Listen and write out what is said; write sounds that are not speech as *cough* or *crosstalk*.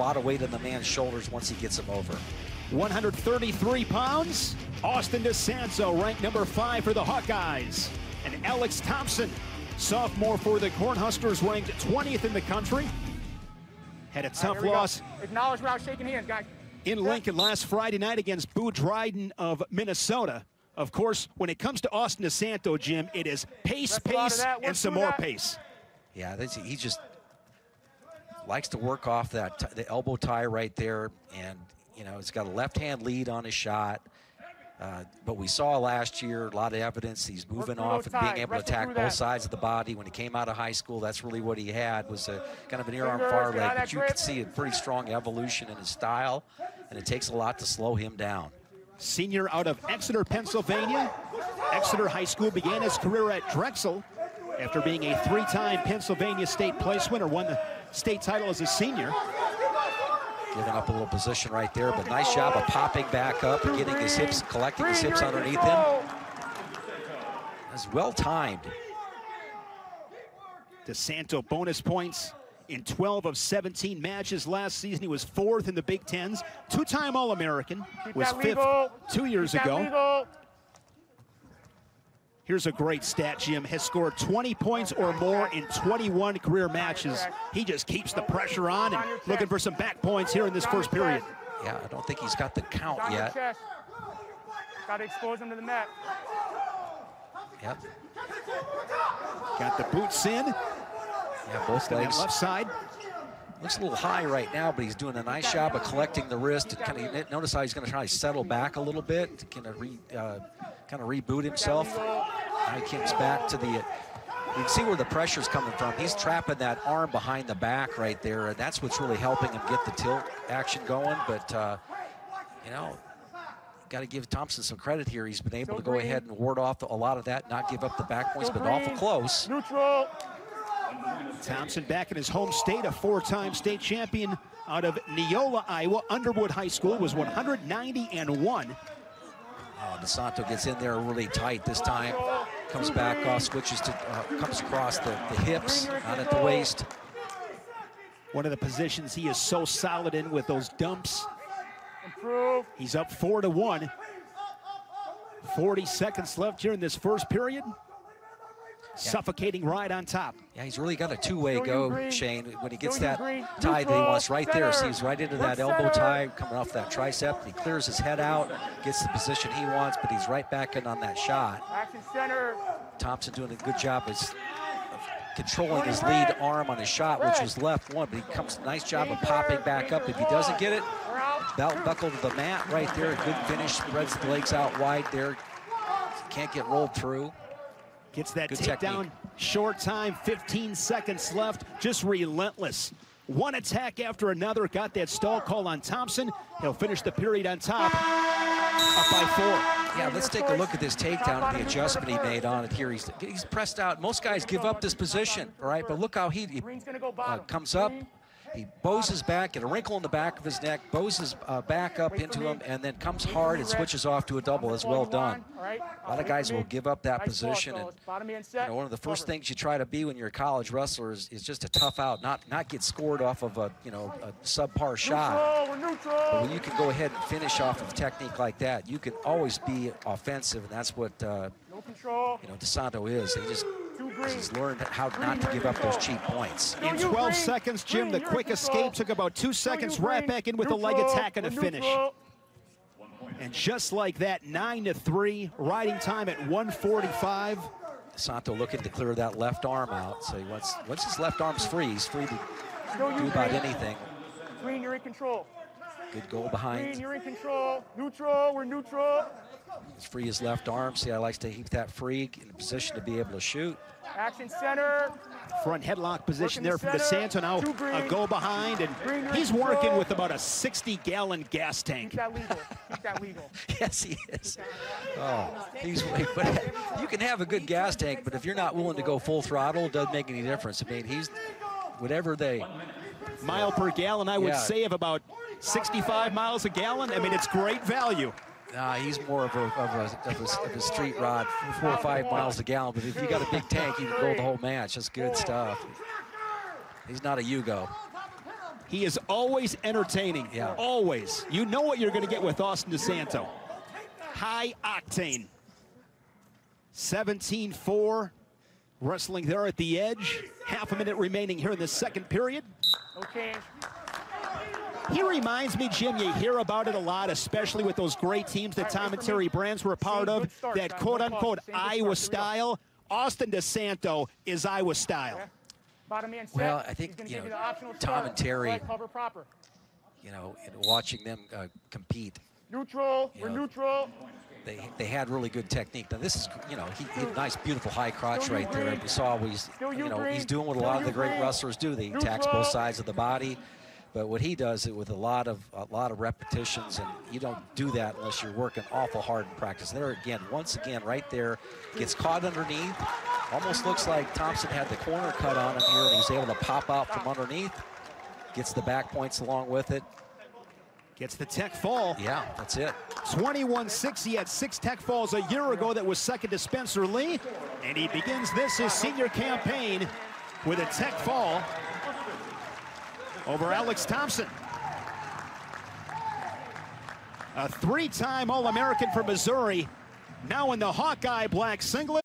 lot of weight on the man's shoulders once he gets him over. 133 pounds. Austin DeSanto ranked number five for the Hawkeyes. And Alex Thomsen, sophomore for the Cornhuskers, ranked 20th in the country. Had a tough Right, loss Acknowledge without shaking hands, guys. in Lincoln last Friday night against Boo Dryden of Minnesota. Of course, when it comes to Austin DeSanto, Jim, it is pace, That's a pace, and some more that. pace. Yeah, that's, he just likes to work off that t- the elbow tie right there, and you know he's got a left-hand lead on his shot. Uh, but we saw last year a lot of evidence he's moving off those and being ties, able to attack both that. sides of the body. When he came out of high school, that's really what he had was a kind of an ear arm Fingers, far leg. But you can see a pretty strong evolution in his style, and it takes a lot to slow him down. Senior out of Exeter, Pennsylvania. Exeter High School began his career at Drexel after being a three-time Pennsylvania State Place winner, won the state title as a senior. Giving up a little position right there, but nice job of popping back up and getting his hips, collecting his hips underneath him. That's well timed. DeSanto bonus points in 12 of 17 matches last season. He was fourth in the Big Tens, two-time All-American, was fifth two years Keep that ago. Legal. Here's a great stat, Jim. Has scored 20 points or more in 21 career matches. He just keeps the pressure on and looking for some back points here in this first period. Yeah, I don't think he's got the count yet. Got to expose him to the mat. Yep. Got the boots in. Yeah, both legs. left side. Looks a little high right now, but he's doing a nice job of collecting the wrist. Kind of notice how he's going to try to settle back a little bit, to kind of re, uh, kind of reboot himself. Now he comes back to the. You can see where the pressure's coming from. He's trapping that arm behind the back right there, and that's what's really helping him get the tilt action going. But uh, you know, got to give Thomsen some credit here. He's been able to go ahead and ward off a lot of that, not give up the back points, but awful close. Neutral. Thomsen back in his home state, a four-time state champion out of Neola, Iowa. Underwood High School was 190 and one. Oh, DeSanto gets in there really tight this time. Comes back off, switches to, uh, comes across the, the hips, not at the waist. One of the positions he is so solid in with those dumps. Improve. He's up four to one. 40 seconds left here in this first period. Suffocating right on top. Yeah, he's really got a two-way go, Green. Shane. When he gets Still that tie that he wants Neutral. right there, Center. sees right into that elbow tie, coming off that tricep. He clears his head out, gets the position he wants, but he's right back in on that shot. Action center. Thomsen doing a good job of of controlling his lead arm on his shot, which was left one, but he comes nice job of popping back up. If he doesn't get it, belt buckle to the mat right there. A Good finish, spreads the legs out wide there. Can't get rolled through. Gets that takedown. Short time, 15 seconds left. Just relentless. One attack after another. Got that stall call on Thomsen. He'll finish the period on top. Up by four. Yeah, let's take a look at this takedown and the adjustment he made on it here. He's, he's pressed out. Most guys give up this position, all right? But look how he, he Green's gonna go uh, comes up. He bows his back, get a wrinkle in the back of his neck, bows his uh, back up into him, and then comes hard and switches off to a double. That's well done. A lot of guys will give up that position, and you know, one of the first things you try to be when you're a college wrestler is, is just a tough out, not not get scored off of a you know a subpar shot. But when you can go ahead and finish off of technique like that, you can always be offensive, and that's what uh, you know DeSanto is. Just Two green. he's learned how not to give up those cheap points. In 12 seconds, Jim, the quick escape took about two seconds. Right back in with a leg attack and a finish. And just like that, 9 to 3, riding time at 145. Santo looking to clear that left arm out. So he wants once his left arm's free, he's free to Still do about Green. anything. Green, you're in control. Good goal behind. Green, behind. you're in control. Neutral, we're neutral. He's free his left arm. See, I likes to keep that free in a position to be able to shoot. Action center. Front headlock position there the from center. DeSanto. Now green. a go behind, and Green, you're he's working control. with about a 60-gallon gas tank. Keep that legal. Keep that legal. *laughs* Yes, he is. Oh, he's. But you can have a good gas tank, but if you're not willing to go full throttle, it doesn't make any difference. I mean, he's whatever they. Mile per gallon, I would Yeah. say, of about 65 miles a gallon. I mean, it's great value. Nah, he's more of a, of a, of a, of a street rod, four or five miles a gallon. But if you got a big tank, you can go the whole match. That's good stuff. He's not a Yugo. He is always entertaining. Yeah. Always. You know what you're going to get with Austin DeSanto. High octane. 17 4. Wrestling there at the edge. Half a minute remaining here in the second period. No change. He reminds me, Jim, you hear about it a lot, especially with those great teams that Tom and Terry Brands were a part of, that quote Good unquote call. Same good start. Iowa Here we go. style. Austin DeSanto is Iowa style. Okay. Bottom man set. Well, I think, you know, you the optional Tom and Terry- Leg cover proper. You know, watching them uh, compete, Neutral. You We're neutral. they they had really good technique. Now this is, you know, he, he nice, beautiful high crotch Still right there. Green. We saw he's, Still you you, know, Green. he's doing what a Still lot of the great Green. wrestlers do. They attacks both sides of the body. But what he does it with a lot of a lot of repetitions, and you don't do that unless you're working awful hard in practice. There again, once again, right there, gets caught underneath. Almost looks like Thomsen had the corner cut on him here, and he's able to pop out from underneath. Gets the back points along with it. Gets the tech fall. Yeah, that's it. 21-6. He had six tech falls a year ago that was second to Spencer Lee. And he begins this, his senior campaign, with a tech fall over Alex Thomsen. A three-time All-American for Missouri, now in the Hawkeye black singlet.